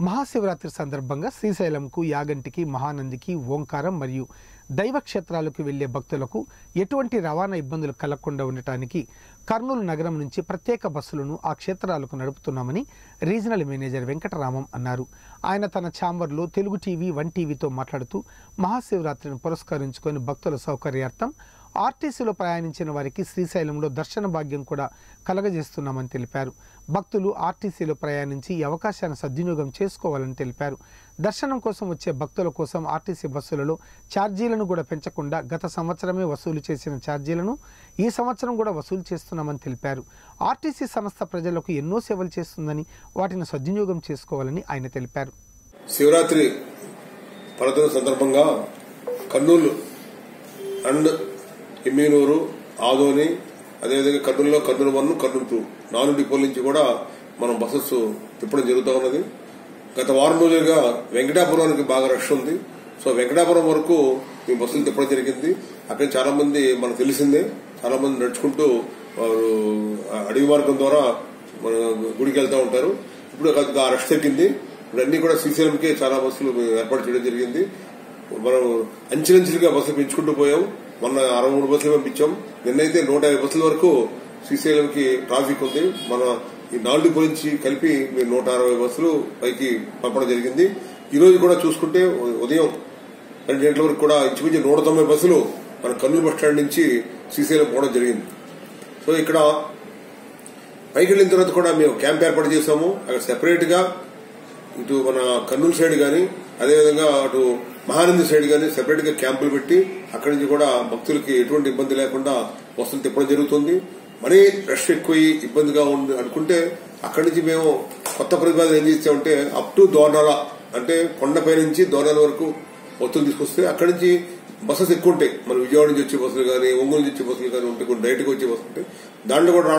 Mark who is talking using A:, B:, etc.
A: మహాశివరాత్రి సందర్భంగా శ్రీశైలంకు యాగంటికి మహానందికి ఓంకారం మరియు దైవ క్షేత్రాలకు వెళ్ళే భక్తులకు ఎటువంటి రవాణా ఇబ్బందులు కలగకుండా ఉండటానికి కర్నూలు నగరం నుంచి ప్రత్యేక బస్సులను ఆ క్షేత్రాలకు నడుపుతున్నామని రీజనల్ మేనేజర్ వెంకటరామం అన్నారు. ఆయన తన ఛాంబర్లో తెలుగు టీవీ వన్ టీవీతో మాట్లాడుతూ మహాశివరాత్రిని పురస్కరించుకొని భక్తుల సౌకర్యార్థం ఆర్టీసీలో ప్రయాణించిన వారికి శ్రీశైలంలో దర్శన భాగ్యం కూడా కలగజేస్తున్నామని తెలిపారు. భక్తులు ఆర్టీసీలో ప్రయాణించి ఈ అవకాశాన్ని సద్వినియోగం చేసుకోవాలని తెలిపారు. దర్శనం కోసం వచ్చే భక్తుల కోసం ఆర్టీసీ బస్సులలో ఛార్జీలను కూడా పెంచకుండా గత సంవత్సరమే వసూలు చేసిన ఛార్జీలను ఈ సంవత్సరం కూడా వసూలు చేస్తున్నామని తెలిపారు. ఆర్టీసీ సంస్థ ప్రజలకు ఎన్నో సేవలు చేస్తుందని వాటిని సద్వినియోగం చేసుకోవాలని ఆయన తెలిపారు.
B: శివరాత్రి పర్వదిన సందర్భంగా కర్నూలు అండ్ ఎమ్మినూరు ఆదోని అదేవిధంగా కర్నూలులో కర్నూలు వన్ కర్నూలు టూ. నాలుగు డిపోల నుంచి కూడా మనం బస్సెస్ తిప్పడం జరుగుతూ ఉన్నది. గత వారం రోజులుగా వెంకటాపురానికి బాగా రష్ ఉంది. సో వెంకటాపురం వరకు ఈ బస్సులు తిప్పడం జరిగింది. అక్కడ చాలా మంది మనకు తెలిసిందే. చాలా మంది నడుచుకుంటూ వారు అడవి మార్గం ద్వారా మన గుడికి వెళ్తూ ఉంటారు. ఇప్పుడు ఆ రష్ తగ్గింది. ఇప్పుడు అన్ని కూడా శ్రీశైలంకే చాలా బస్సులు ఏర్పాటు చేయడం జరిగింది. మనం అంచెలంచెలుగా బస్సులు పెంచుకుంటూ పోయాం. మొన్న అరవై మూడు బస్సులు పంపించాం. నిన్నైతే నూట యాభై బస్సుల వరకు శ్రీశైలంకి ట్రాఫిక్ ఉంది. మన ఈ నాలుగు గురించి కలిపి మీరు నూట అరవై బస్సులు పైకి పంపడం జరిగింది. ఈ రోజు కూడా చూసుకుంటే ఉదయం రెండు గంటల వరకు కూడా ఇంచుమించు నూట తొంభై బస్సులు మన కర్నూలు బస్ స్టాండ్ నుంచి శ్రీశైలం పోవడం జరిగింది. సో ఇక్కడ పైకి వెళ్ళిన తర్వాత కూడా మేము క్యాంప్ ఏర్పాటు చేశాము. అక్కడ సెపరేట్గా ఇటు మన కర్నూలు సైడ్ గాని అదేవిధంగా అటు మహానంది సైడ్ గాని సెపరేట్గా క్యాంపులు పెట్టి అక్కడి నుంచి కూడా భక్తులకి ఎటువంటి ఇబ్బంది లేకుండా వసతులు తిప్పడం జరుగుతుంది. మరీ రష్ ఎక్కువ ఇబ్బందిగా ఉంది అనుకుంటే అక్కడి నుంచి మేము కొత్త ప్రతిపాదన ఏం చేస్తామంటే అప్ టు దోనాల అంటే కొండపై నుంచి దోనాల వరకు వస్తువులు తీసుకొస్తే అక్కడి నుంచి బస్సెస్ ఎక్కువ ఉంటాయి. మన విజయవాడ నుంచి వచ్చే బస్సులు కానీ ఒంగోలు నుంచి వచ్చే బస్సులు కానీ ఉంటాయి కొన్ని డైరెక్ట్గా వచ్చే బస్సులు ఉంటాయి దాంట్లో కూడా